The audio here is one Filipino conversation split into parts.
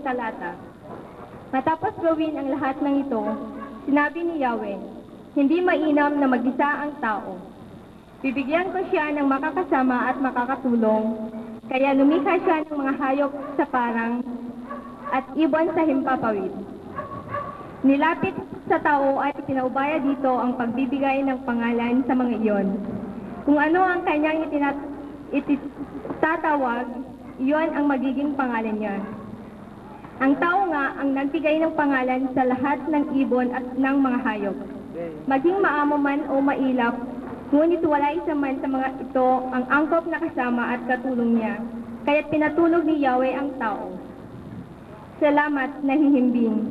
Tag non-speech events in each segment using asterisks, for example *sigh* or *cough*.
talata. Matapos gawin ang lahat ng ito, sinabi ni Yahweh, hindi mainam na mag-isa ang tao. Bibigyan ko siya ng makakasama at makakatulong, kaya lumikha siya ng mga hayop sa parang at ibon sa himpapawid. Nilapit sa tao ay pinaubaya dito ang pagbibigay ng pangalan sa mga iyon. Kung ano ang kanyang itinat- ititatawag, iyon ang magiging pangalan niya. Ang tao nga ang nagbigay ng pangalan sa lahat ng ibon at ng mga hayop. Maging maamo man o mailap, ngunit wala isa man sa mga ito ang angkop na kasama at katulong niya. Kaya't pinatulog ni Yahweh ang tao. Salamat na hihimbing.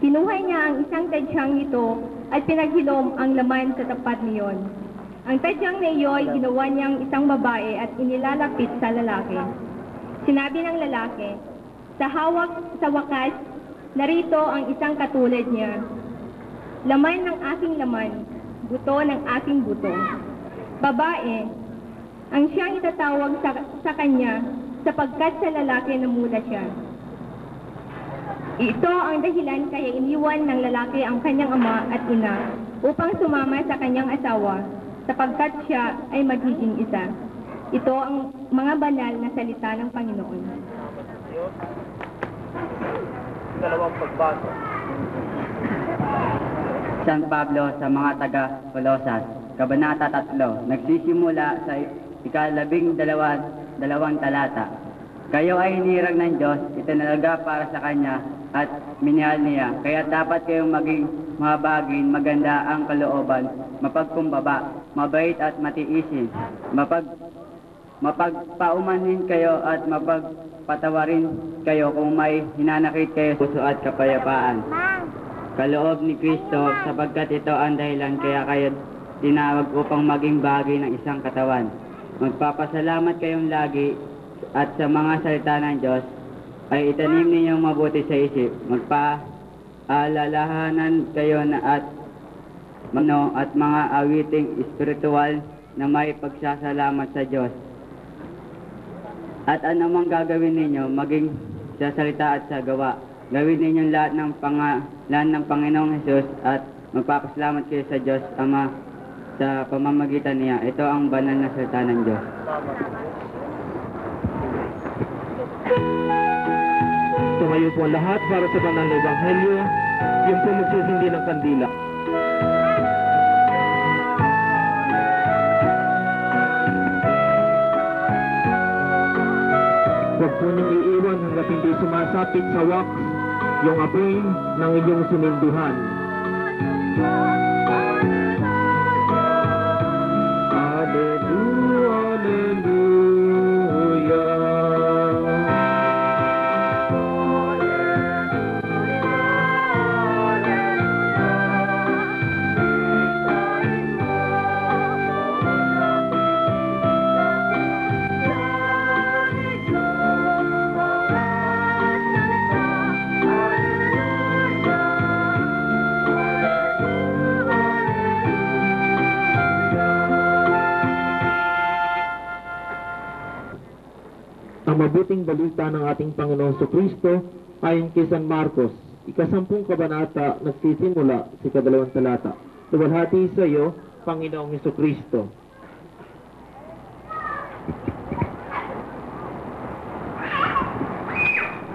Kinuha niya ang isang tadyang ito at pinaghilom ang laman sa tapat niyon. Ang tadyang na iyo'y ginawa niyang isang babae at inilalapit sa lalaki. Sinabi ng lalaki, sa hawak sa wakas, narito ang isang katulad niya. Laman ng aking laman, buto ng aking buto. Babae, ang siyang itatawag sa, sa kanya sapagkat sa lalaki namula siya. Ito ang dahilan kaya iniwan ng lalaki ang kanyang ama at ina upang sumama sa kanyang asawa sapagkat siya ay magiging isa. Ito ang mga banal na salita ng Panginoon. Dalawang pagbasa. San Pablo sa mga taga Colosas, Kabanata 3, nagsisimula sa ikalabing dalawa, dalawang talata. Kayo ay hinirang ng Diyos, itinalaga para sa Kanya at minahal niya. Kaya dapat kayong maging mahabagin, maganda ang kalooban, mapagkumbaba, mabait at matiisin, mapag, mapagpaumanhin kayo at mapagpatawarin kayo kung may hinanakit kayo puso at kapayapaan kaloob ni Kristo sapagkat ito ang dahilan kaya kayo tinawag upang maging bagay ng isang katawan. Magpapasalamat kayong lagi at sa mga salita ng Diyos ay itanim ninyong mabuti sa isip. Magpaalalahanan kayo na at mano at mga awiting espiritual na may pagsasalamat sa Diyos. At anumang gagawin ninyo, maging sa salita at sa gawa. Gawin ninyo lahat ng pangalan ng Panginoong Hesus at magpapasalamat kayo sa Diyos Ama sa pamamagitan niya. Ito ang banal na salita ng Diyos. Tumayo po lahat para sa banal na ebanghelyo. Yung po magsisindi ng kandila. Niyong iiwan hanggat hindi sumasapit sa wax yung apoy ng inyong sinindihan. Mabuting balita ng ating Panginoon sa Kristo ayon kay San Marcos, ikasampung kabanata, nagsisimula sa kadalawang talata. Luwalhati sa iyo, Panginoong Heso Kristo.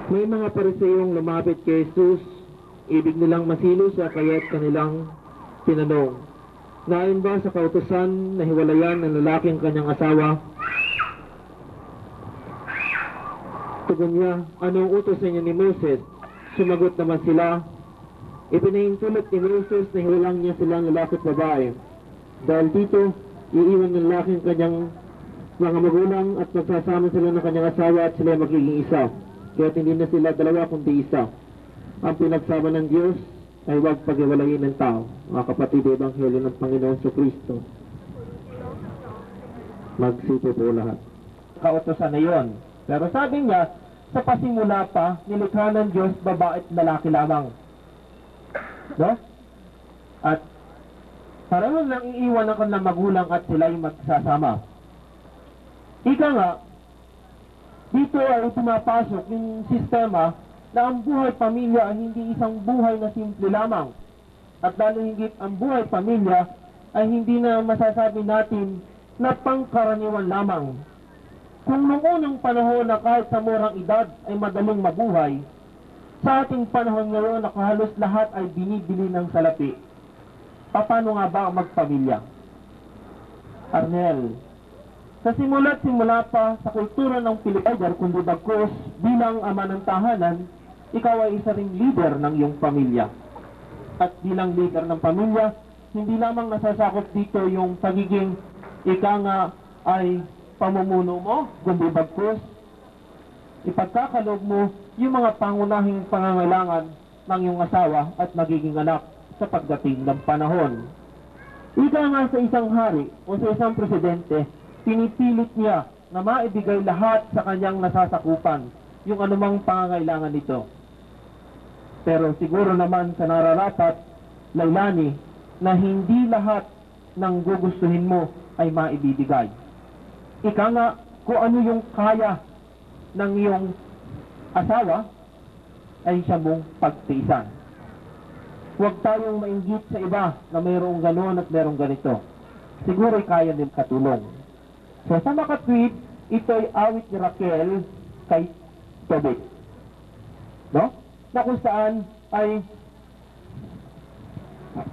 May mga pariseyong lumapit kay Jesus, ibig nilang masilo siya kaya't kanilang tinanong, Naayon ba sa kautosan na hiwalayan ng lalaking kanyang asawa Tugon niya, anong utos sa inyo ni Moses? Sumagot naman sila, ipinahintulot ni Moses na hiwalang niya silang lalaki at babae. Dahil dito, iiwan ng lalaki ang kanyang mga magulang at magsasama sila ng kanyang asawa at sila magiging isa. Kaya hindi na sila dalawa kundi isa. Ang pinagsama ng Diyos ay huwag paghiwalayin ng tao. Mga kapatid, Ebanghelyo ng Panginoon sa Kristo. Magsipo po lahat. Kautosan na yon. Pero sabi niya, sa pasimula pa, nilikha ng Diyos babae at lalaki lamang. No? At pareho lang iiwan ng kanilang magulang at sila'y magsasama. Ika nga, dito ay pumapasok yung sistema na ang buhay pamilya ay hindi isang buhay na simple lamang. At lalo higit ang buhay pamilya ay hindi na masasabi natin na pangkaraniwan lamang. Kung noong unang panahon na kahit sa murang edad ay madaling mabuhay, sa ating panahon ngayon na halos lahat ay binibili ng salapi, paano nga ba magpamilya? Arnel, sa simula't simula pa sa kultura ng Pilipinas, kundi bagkos bilang ama ng tahanan, ikaw ay isa ring leader ng iyong pamilya. At bilang leader ng pamilya, hindi lamang nasasakop dito yung pagiging ika nga ay pamumuno mo, kundi bagkos ipagkakaloob mo yung mga pangunahing pangangailangan ng iyong asawa at magiging anak sa pagdating ng panahon. Ika nga sa isang hari o sa isang presidente, pinipilit niya na maibigay lahat sa kanyang nasasakupan yung anumang pangangailangan nito. Pero siguro naman sa nararapat, Lailani, na hindi lahat ng gugustuhin mo ay maibibigay. Ika nga, kung ano yung kaya ng iyong asawa, ay siya mong pagtiisan. Huwag tayong mainggit sa iba na mayroong gano'n at mayroong ganito. Siguro kaya din katulong. So sa makatweet, ito ay awit ni Raquel kay Tobit. No? Na kung saan ay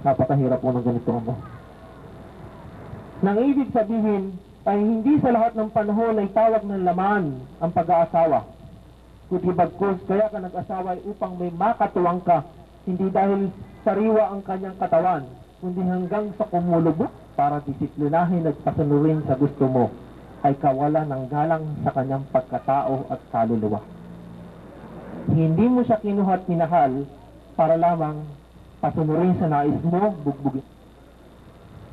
napakahirap po ng ganito mo. Nang ibig sabihin ay hindi sa lahat ng panahon ay tawag ng laman ang pag-aasawa. Kundi bagkus, kaya ka nag-asawa ay upang may makatuwang ka, hindi dahil sariwa ang kanyang katawan, kundi hanggang sa kumulubok para disiplinahin at pasunurin sa gusto mo, ay kawala ng galang sa kanyang pagkatao at kaluluwa. Hindi mo siya kinuha at minahal para lamang pasunurin sa nais mo, bugbugin.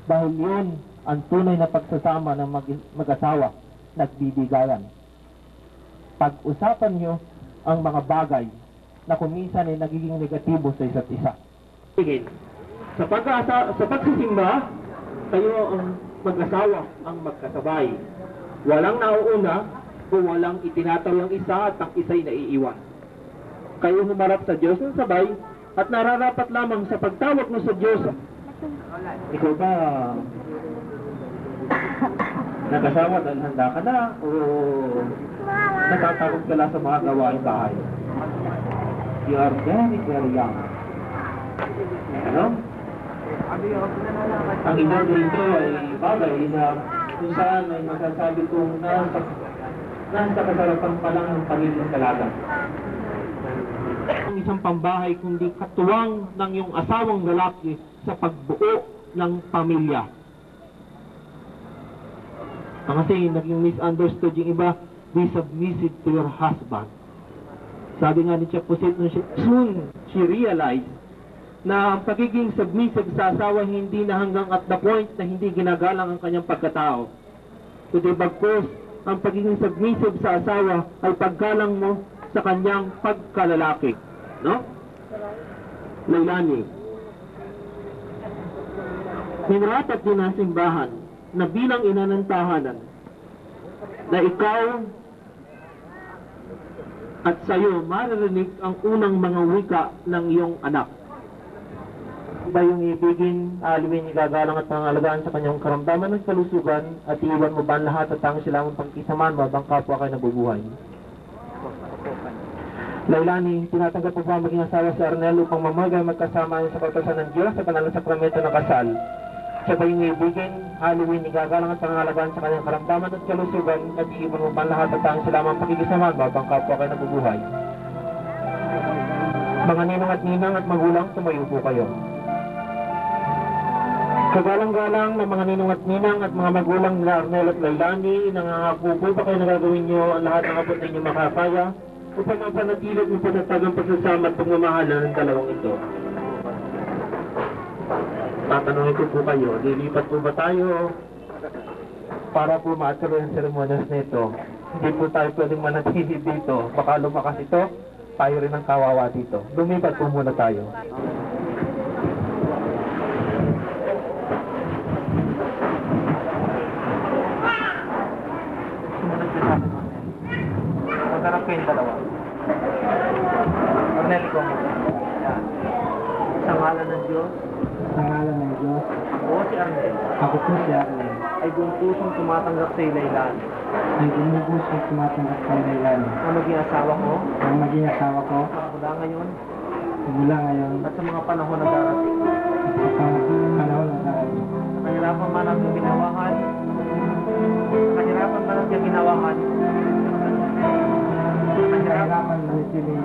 Dahil yun ang tunay na pagsasama ng mag- mag-asawa, nagbibigayan. Pag-usapan nyo ang mga bagay na kuminsan ay nagiging negatibo sa isa't isa. Sige, sa, pag sa pagsisimba, kayo ang mag-asawa ang magkasabay. Walang nauuna o walang itinataw ang isa at ang isa'y naiiwan. Kayo humarap sa Diyos ng sabay at nararapat lamang sa pagtawag mo sa Diyos. Ikaw ba nag-asawa handa ka na o natatakot ka lang sa mga gawain bahay? You are very, very young. Ano? Ang edad rito ay bagay na kung saan ay masasabi kong nasa, nasa kasarapan pa lang ng pamilyang dalaga. Ang isang pambahay kundi katuwang ng iyong asawang lalaki sa pagbuo ng pamilya. Kasi naging misunderstood yung iba, be submissive to your husband. Sabi nga ni Chapusit, soon she realized na ang pagiging submissive sa asawa hindi na hanggang at the point na hindi ginagalang ang kanyang pagkatao. Kundi bagkos, ang pagiging submissive sa asawa ay paggalang mo sa kanyang pagkalalaki. No? Lailani. Minaratat din ang simbahan na bilang ina ng tahanan na ikaw at sa'yo maririnig ang unang mga wika ng iyong anak. Ba yung ibigin, aliwin, igagalang at pangalagaan sa kanyang karamdaman ng kalusugan at iwan mo ba lahat at ang silang pagkisaman mo bang kapwa kayo nabubuhay? Lailani, tinatanggap mo ba maging asawa si Arnel upang mamagay magkasama sa pagkasan ng Diyos sa banal na sakramento ng kasal? Siya ba yung ibigin, aliwin, igagalang at pangalagaan sa kanyang karamdaman at kalusugan at iwan mo ang lahat at ang silang pagkikisaman mo bang kapwa kayo nabubuhay? Mga ninong at ninang at magulang, tumayo po kayo. Kagalang-galang ng mga ninong at ninang at mga magulang na Arnel at Lailani, nangangako po ba kayo na gagawin nyo ang lahat ng abot ninyo makakaya upang mapanatilit mo panatag ang pagsasama at pagmamahala ng dalawang ito. Tatanungin ko po kayo, lilipat po ba tayo para po maatuloy ang seremonyas nito? Hindi po tayo pwedeng manatili dito. Baka lumakas ito, tayo rin ang kawawa dito. Lumipat po muna tayo. Arnel. lang kayong dalawa. Cornel, ikaw mo. Sa ngalan ng Diyos, Sa ngalan ng Diyos, ako si Arnel, ako po si Arlen. ay buong pusong tumatanggap sa ilaylan Ay at tumatanggap sa Ilan. na maging asawa ko Ang maging asawa ko, mula ngayon mula ngayon, at sa mga panahon na darating. sa panahon na darating. Sa kahirapan man ang ginawahan, sa kahirapan man ang ginawahan, sa kahirapan, ng siling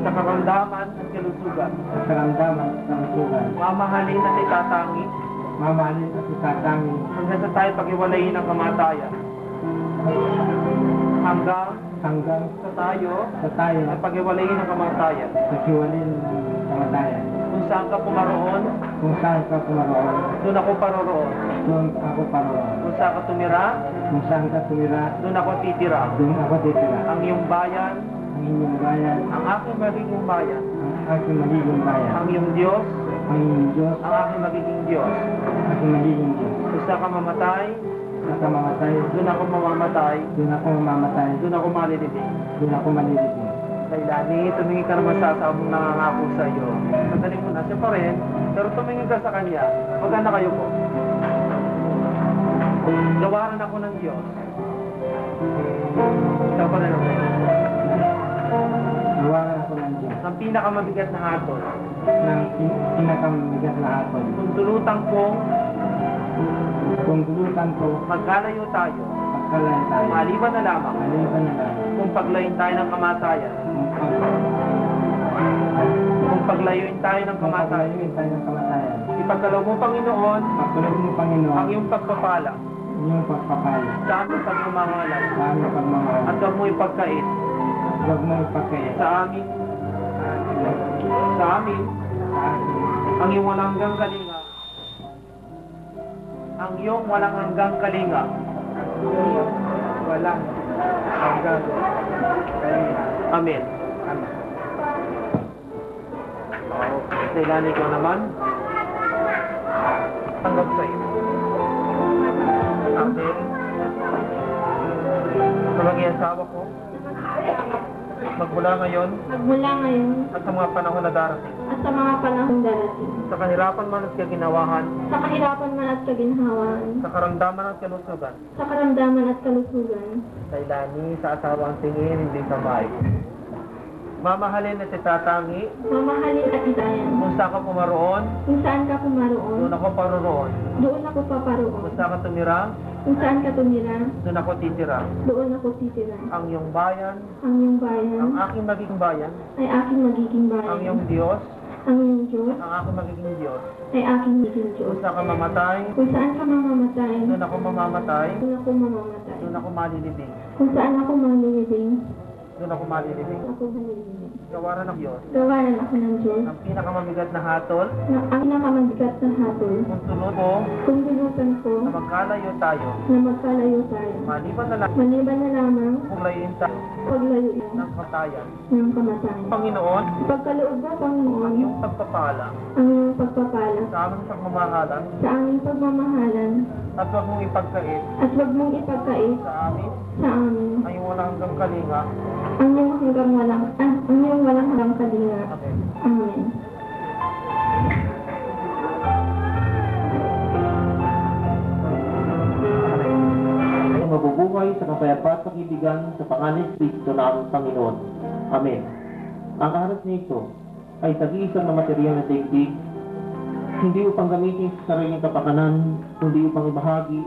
sa karamdaman at kalusugan, at karamdaman at kalusugan. mamahalin at itatangi Mamahalin at itatangi hanggang sa tayo pag-iwalayin ng kamatayan. Hanggang hanggang sa tayo sa tayo ay pag-iwalayin ng kamatayan. sa siwalin ng kamatayan. Kung saan ka pumaroon, Kung saan ka pumaroon, doon ako paroroon. Doon ako paroon. Kung saan ka tumira, Kung saan ka tumira, doon ako titira. doon ako titira. Ang iyong bayan, Ang inyong bayan, ang aking magiging bayan. ang aking magiging bayan. Ang iyong Diyos, Ang inyong Diyos, ang aking magiging Diyos. ang aking magiging Diyos. Kung saan ka mamatay, Sa kamamatay, doon ako mamamatay. doon ako mamamatay, Doon ako malilibing. doon ako malilibing. Lailani, tumingin ka naman sa asawa mong nangangako sa iyo. Sandali mo na, siya pa rin. Pero tumingin ka sa kanya. Maganda kayo po. Gawaran ako ng Diyos. Ikaw pa rin ako. Nawaran ako ng Diyos. Ang pinakamabigat na hatol. ng pin- pinakamabigat na hapon. Kung tulutang kong Kung gulutan ko, magkalayo tayo, pagkalay tayo, maliban na lamang. Maliban na lang, kung paglayin tayo ng kamatayan, kung pag- kung paglayuin tayo ng kung kamatayan, paglayuin tayo ng kamatayan. ipagkalaw mo, Panginoon, Pagkulog mo, Panginoon, ang iyong pagpapala inyong pagpapala sa aming pagmamahalan sa aming pagmamahal. at huwag mo ipagkait Huwag mo ipagkaya sa amin, sa amin, ang iyong walang hanggang kalinga. Ang iyong walang hanggang kalinga. walang hanggang kalinga. Amen. Amen. Kailangan ikaw naman. Tanggap sa iyo. Amen. Sa maging asawa ko, magmula ngayon Magmula ngayon. at sa mga panahon na darating, at sa mga panahong darating, sa kahirapan man at kaginawahan, sa kahirapan man at kaginhawaan, sa karamdaman at kalusugan, sa karamdaman at kalusugan, Kailani sa asawang tingin, hindi kamay. Mamahalin at itatangi, mamahalin at itayan. kung saan ka pumaroon, Kung saan ka doon pumaroon, ako paroroon. doon ako Kung paparoon. saan ka tumira, Kung saan ka tumira, doon ako titira. doon ako titira. Ang iyong bayan, Ang iyong ang bayan aking magiging bayan, ay aking magiging ang bayan. iyong Diyos, Ang iyong Diyos ang aking magiging Diyos. ay aking magiging Diyos. Kung saan ka mamatay, Kung saan ka mamamatay, doon ako mamamatay, doon ako mamamatay. doon ako malilibing. Kung saan ako manlilibing, Doon ako malilibing. ako manlilibing. Gawaran ng Diyos. Gawaran ako ng Diyos. Ang pinakamamigat na hatol, na ang pinakamabigat na hatol. kung tulog ko, Kung dulutan ko. Na magkalayo tayo, na magkalayo tayo, maliban na lang, maliban na lamang. Kung layuin tayo. Paglayuin ng kamatayan. ng kamatayan. Panginoon, Pagkaloob mo, ang Panginoon, iyong pagpapala. Ang iyong pagpapala. Sa aming pagmamahalan. Sa aming pagmamahalan. At huwag mong ipagkait. At huwag mong ipagkait. Sa amin. Sa amin ang iyong walang hanggang kalinga. ang iyong hanggang walang, ah, ang iyong walang hanggang kalinga. Amen. Amen. ay mabubuhay sa kapayapat at pag-ibigan sa pangalan ni Kristo na aming Panginoon. Amen. Ang aras nito ay tag-iisang na material na daigdig, hindi upang gamitin sa sariling kapakanan, kundi upang ibahagi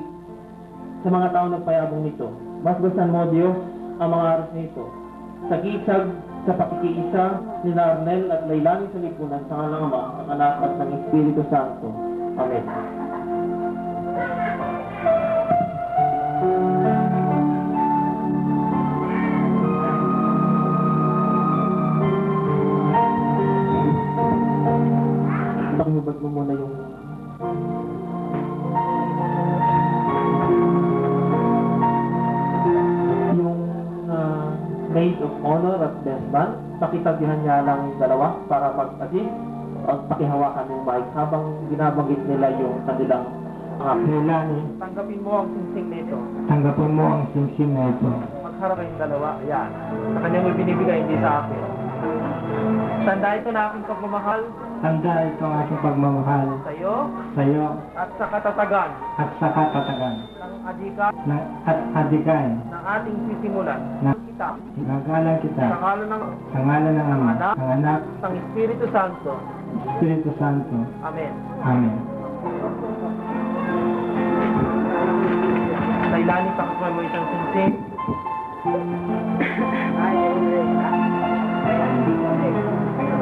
sa mga tao nagpayabong nito. Masbasan mo, Diyos, ang mga aras nito. Sa gisag, sa pakikiisa ni Arnel at Lailani sa lipunan sa Ama, ang Anak at ng Espiritu Santo. Amen. Man, pakitabihan niya lang yung dalawa para mag-assist at pakihawakan yung mic habang binabanggit nila yung kanilang uh, ni Tanggapin mo ang singsing nito. Tanggapin mo ang simsim na ito. magharap kayong dalawa. Ayan. Sa kanya mo binibigay, hindi sa akin. Tanda ito na aking pagmamahal Tanda ito ang aking pagmamahal sa iyo sa iyo at sa katatagan at sa katatagan ng adika ng at adikan ng ating sisimulan. na Kita. ginagalang kita Sa ngalan ng sa ngalan ng Ama, ng Anak, ng Espiritu Santo. Espiritu Santo. Amen. Amen. Sa ilalim, pakasuhan mo isang sinsing. *coughs*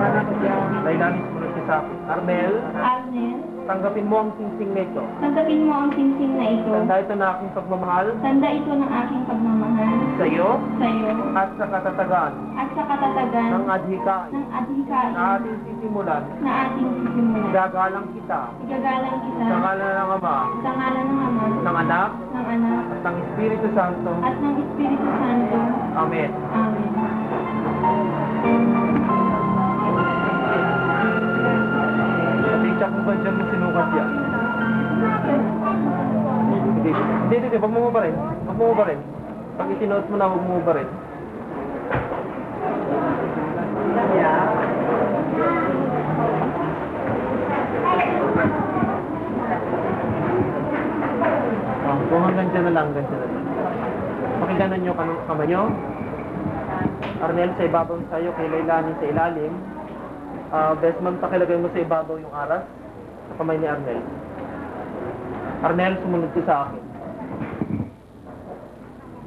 Ilalim, sumunod ka sa. Arnel, Arnel, tanggapin mo ang sinsing nito. tanggapin mo ang singsing na ito. Tanda ito na aking pagmamahal Tanda ito ng aking pagmamahal sa iyo sa iyo at sa katatagan at sa katatagan ng adhikain ng adhikain na ating sisimulan. na ating sisimulan. Gagalang kita Igagalang kita sa ngalan ng Ama, sa ngalan ng Ama, ng Anak, ng Anak, at ng Espiritu Santo. at ng Espiritu Santo. Amen. Amen. Mo ba dyan mo sinukat yan? Hindi, hindi, hindi, wag mo pa rin. Wag mo mo pa rin. Pag isinuot mo na, wag mo pa rin. Oh, kung na lang, hanggang dyan na lang. Pakiganan nyo kam- kamay nyo. Arnel, sa ibabaw sa'yo, kay Lailani sa ilalim. Ah, Desmond, pakilagay mo sa ibabaw yung aras kamay ni Arnel. Arnel, sumunod ka sa akin.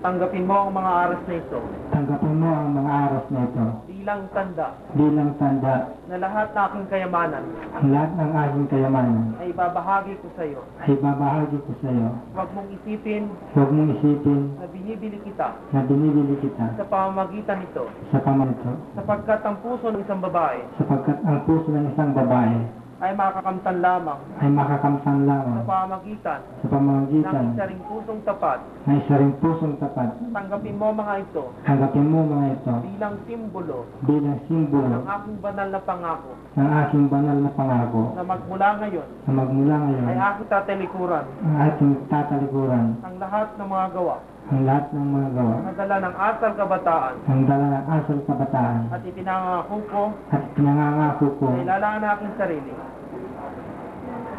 Tanggapin mo ang mga aras na ito. Tanggapin mo ang mga aras na ito. Bilang tanda. Bilang tanda. Na lahat ng aking kayamanan. Ang lahat ng aking kayamanan. Ay babahagi ko sa iyo. ay babahagi ko sa iyo. Huwag mong isipin Huwag mong isipin na binibili kita. na binibili kita. Sa pamamagitan nito. Sa pamanto sapagkat ang puso ng isang babae. Sapagkat ang puso ng isang babae ay makakamtan lamang ay makakamtan sa lamang pamamagitan sa ng pamamagitan isa ring pusong tapat. na isa ring pusong tapat. Tanggapin mo mga ito Tanggapin mo mga ito bilang simbolo bilang simbolo ng aking banal na pangako ng aking banal na pangako na magmula ngayon na magmula ngayon ay aking tatalikuran ang ating tatalikuran ang lahat ng mga gawa ang lahat ng mga gawa. Na dala ng asal kabataan. Ang dala ng asal kabataan. At ipinangako ko. At pinangangako ko. Na ilalaan ang aking sarili.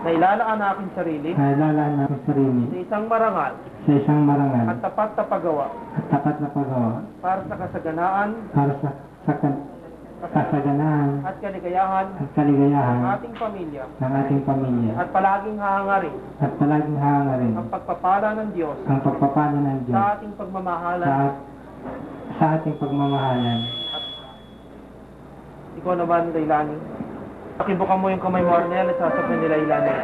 Na ilalaan ang aking sarili. Na ilalaan ng sarili. Sa isang marangal. Sa isang at marangal tapat na paggawa. At tapat na paggawa. Para sa kasaganaan. Para sa, sa kan- kasaganaan at kaligayahan. At ng kaligayahan ating pamilya. Ng ating pamilya. At palaging hahangarin. At palaging hangarin ang pagpapala ng Diyos. Ang pagpapala ng Diyos. Sa ating pagmamahalan. Sa, sa ating pagmamahalan. ikaw naman, Lailani. Pakibukan mo yung kamay mo, Arnel, at sasabihin ni Lailani.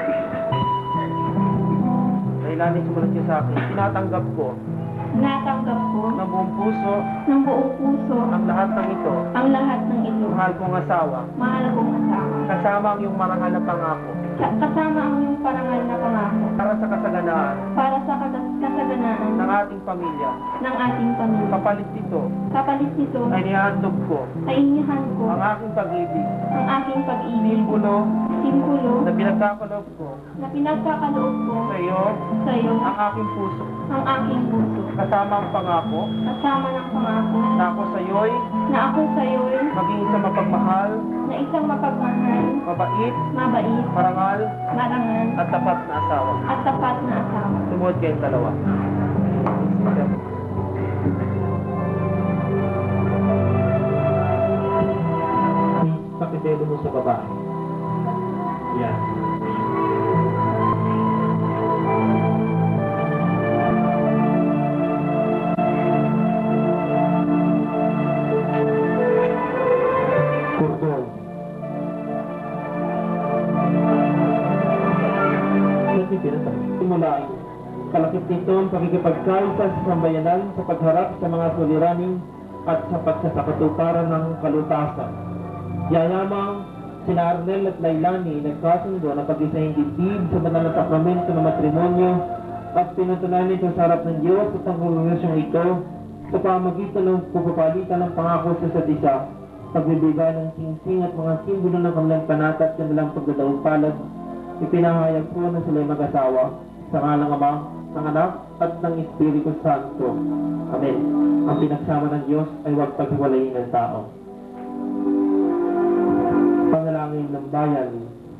Lailani, sumunod ka sa akin. Tinatanggap ko Natanggap ko ng buong puso ng buong puso ang lahat ng ito. ang lahat ng ito. Mahal kong asawa. Mahal kong asawa. Kasama ang iyong marangal na pangako. Ka- Kasama ang iyong parangal na pangako Para sa kasaganaan para sa kas- kasaganaan ng ating pamilya. ng ating pamilya. Kapalit nito Kapalit nito ay nihandog ko ay inihan ko ang aking pag-ibig. ang aking pag-ibig, Simbolo simbolo na pinagkakaloob ko na pinagkakaloob ko sa iyo sa iyo ang aking puso. ang aking puso. Kasama ang pangako Kasama ng pangako na ako sa iyo'y na ako sa iyo maging isang mapagmahal, na isang mapagmahal, mabait, mabait, marangal, marangal, at tapat na asawa. at tapat na asawa. Tumuhod kayong dalawa. Pakitelo mo sa babae. Pakikipagkaisa sa sambayanan sa pagharap sa mga suliraning at sa pagsasakatuparan ng kalutasan. Yayamang sina Arnel at Lailani nagkasundo na pag-isahing dibdib sa banal na sakramento ng matrimonyo at pinatunayan nito sa harap ng Diyos at ang kongregasyong ito sa pamagitan ng pagpapalitan ng pangako sa isa't isa, pagbibigay ng singsing at mga simbolo ng kanilang panata at kanilang pagdadaong palad, ipinahayag po na sila'y mag-asawa sa ngalang Ama, ng Anak, at ng Espiritu Santo. Amen. Ang pinagsama ng Diyos ay huwag paghiwalayin ng tao. Panalangin ng bayan.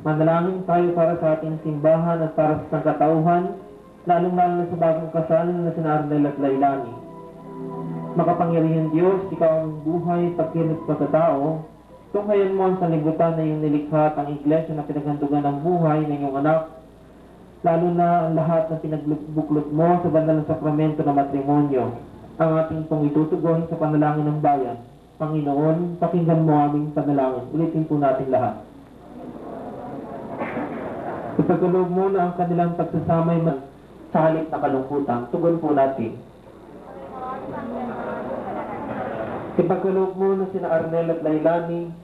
Manalangin tayo para sa ating simbahan at para sa sangkatauhan, lalong-lalo na sa bagong kasal na sina Arnel at Lailani. Makapangyarihan Diyos, ikaw ang buhay, pagkilit pa sa tao. Tunghayan mo ang sanlibutan na iyong nilikha at ang iglesia na pinaghandugan ng buhay ng iyong anak, lalo na ang lahat na pinagbuklot mo sa banal na sakramento ng matrimonyo. Ang ating pong itutugon sa panalangin ng bayan. Panginoon, pakinggan mo aming panalangin. Ulitin po natin lahat. Ipagkaloob mo na ang kanilang pagsasamay sa halip na kalungkutan. Tugon po natin. Ipagkaloob mo na sina Arnel at Lailani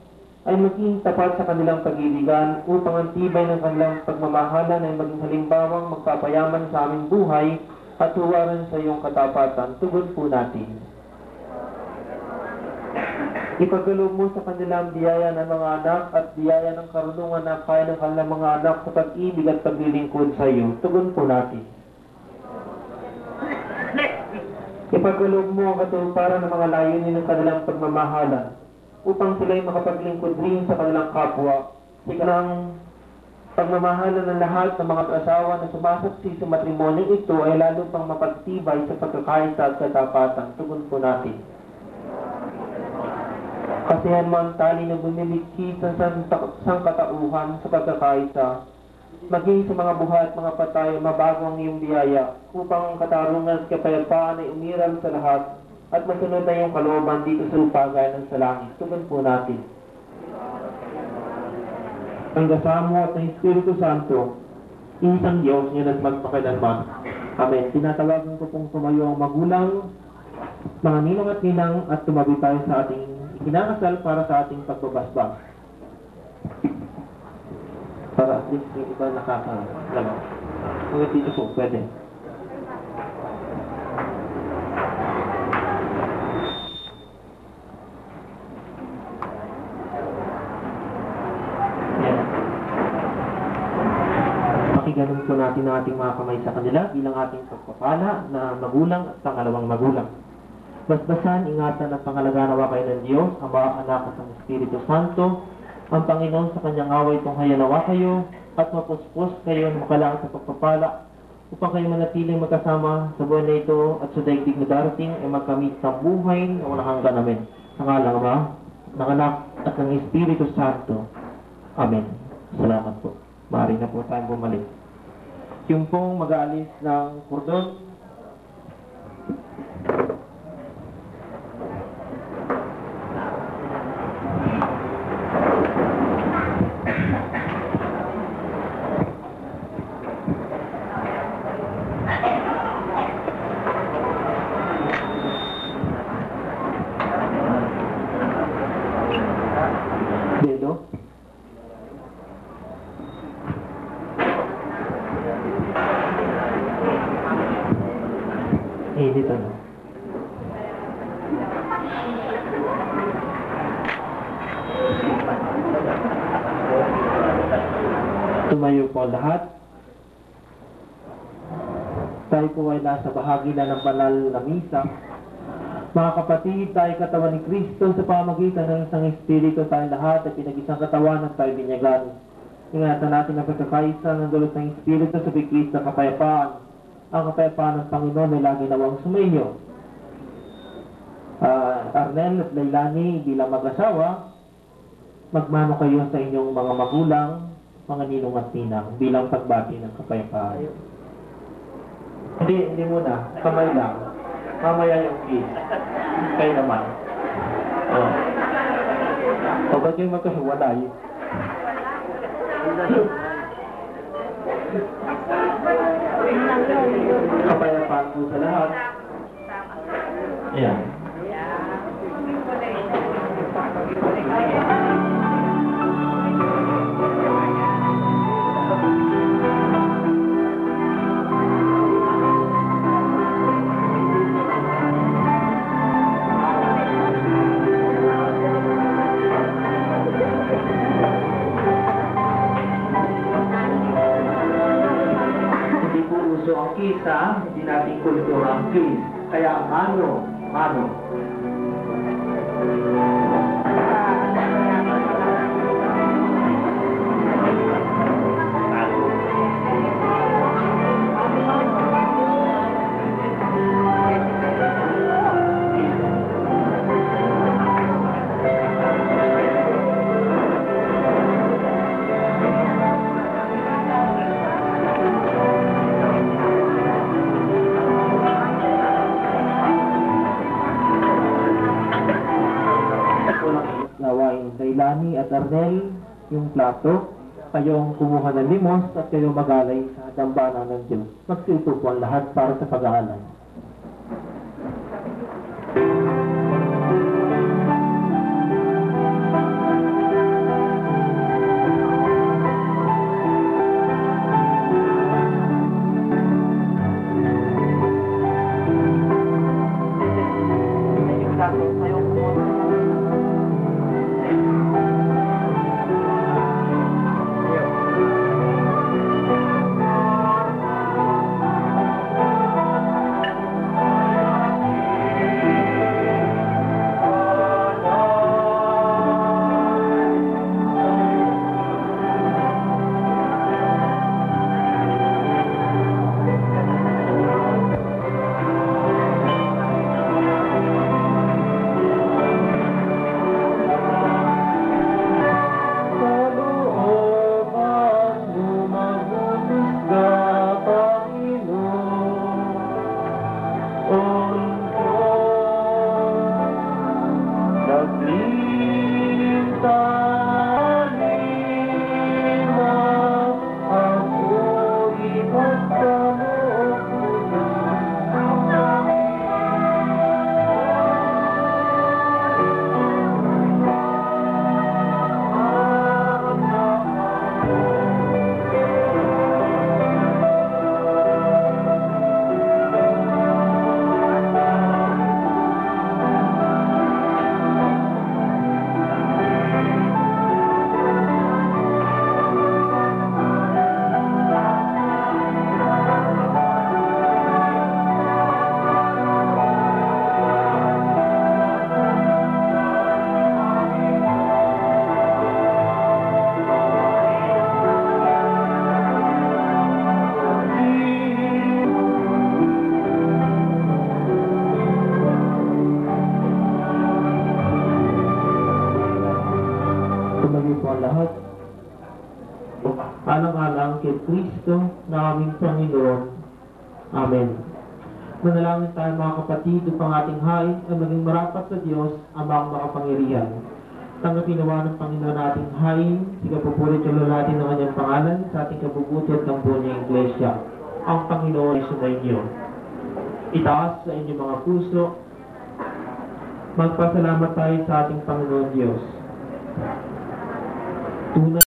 ay maging tapat sa kanilang pag-ibigan upang ang tibay ng kanilang pagmamahalan ay maging halimbawang magpapayaman sa aming buhay at huwaran sa iyong katapatan. Tugon po natin. Ipagkaloob mo sa kanilang biyaya ng mga anak at biyaya ng karunungan na kaya ng kanilang mga anak sa pag-ibig at paglilingkod sa iyo. Tugon po natin. Ipagkaloob mo ang katuparan ng mga layunin ng kanilang pagmamahalan upang sila'y makapaglingkod rin sa kanilang kapwa. Ika ng pagmamahalan ng lahat ng mga asawa na sumasaksi sa matrimonyo ito ay lalo pang mapagtibay sa pagkakaisa at katapatan. Tugon po natin. Kasihan mo ang tali na bumilikhi sa sangkatauhan sa pagkakaisa maging sa mga buhay at mga patay, mabago ang iyong biyaya, upang ang katarungan at kapayapaan ay umiral sa lahat, at masunod na iyong kalooban dito sa lupa gaya ng sa langit. Po natin. Ang kasamo at ng Espiritu Santo, isang Diyos ngayon at magpakailanman. Amen. Tinatawagan ko pong tumayo ang magulang, mga ninong at ninang, at tumabi tayo sa ating ikinakasal para sa ating pagbabasbas para at least yung iba nakakalaman. Hanggang dito po, pwede. Yan. Pakiganon po natin ang ating mga kamay sa kanila bilang ating pagpapala na magulang at pangalawang magulang. Basbasan, ingatan at pangalagaan nawa kayo ng Diyos, Ama, Anak at ang Espiritu Santo, ang Panginoon sa kanyang away tunghayan nawa kayo at mapuspos kayo ng makalaan sa pagpapala upang kayo manatiling magkasama sa buwan na ito at sa daigdig na darating ay magkamit ng buhay na walang hanggan namin. Sa ngalang Ama, ng Anak at ng Espiritu Santo. Amen. Salamat po. Maaari na po tayong bumalik. Yung pong mag-aalis ng kordon, dedo. Eh, dito na. Tumayo po lahat. Tayo po ay nasa bahagi na ng banal na misa. Mga kapatid, tayo katawan ni Kristo sa pamagitan ng isang Espiritu tayo lahat at pinag-isang katawan at tayo binyagan. Ingatan natin ang pagkakaisa ng dulot ng Espiritu sa bigkis ng kapayapaan. Ang kapayapaan ng Panginoon ay lagi nawang sumayo. Ah, Arnel at Lailani bilang mag-asawa, magmano kayo sa inyong mga magulang, mga ninong at ninang bilang pagbati ng kapayapaan. Hindi, hindi muna. Kamay lang. Mamaya yung kiss. Kayo naman. Oh. O ba't yung magkahiwalay? Kapayapaan po sa lahat. Ayan. Hindi ang kisa hindi nating kultura ang kiss. Kaya ang ano, plato. Kayong kumuha ng limos at kayong magalay sa dambana ng Diyos. Magsilpo po ang lahat para sa pag-aalay. Manalangin tayo mga kapatid upang ating hain ay maging marapat sa Diyos amang makapangyarihan. Tanggapin nawa ng Panginoon nating hain, siga pupulit yung natin ng kanyang pangalan sa ating kabubuti at ng buong niyang iglesia. Ang Panginoon ay sumainyo. Itaas sa inyong mga puso. Magpasalamat tayo sa ating Panginoon Diyos. Tunay